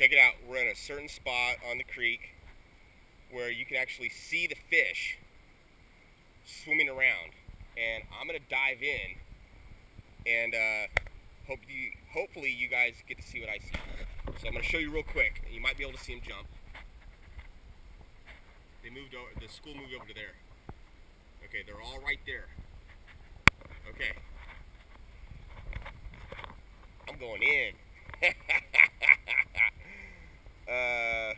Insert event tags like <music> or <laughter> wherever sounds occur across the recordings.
check it out. We're in a certain spot on the creek where you can actually see the fish swimming around. And I'm gonna dive in and uh, hope you, hopefully you guys get to see what I see. So I'm gonna show you real quick. You might be able to see them jump. They moved over, the school moved over to there. Okay, they're all right there. Okay. I'm going in. <laughs> uh,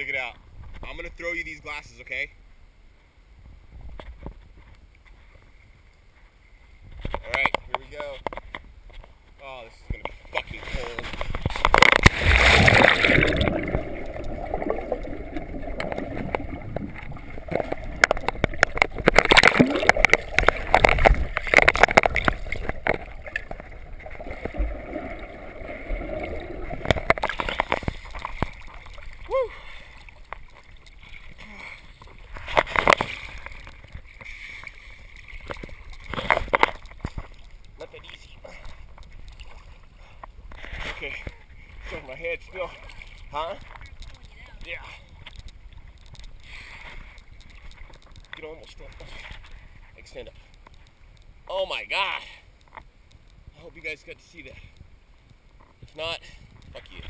check it out. I'm gonna throw you these glasses, okay? Okay. So my head still. Huh? Yeah. Get almost up. Extend up. Oh my god. I hope you guys got to see that. If not, fuck you.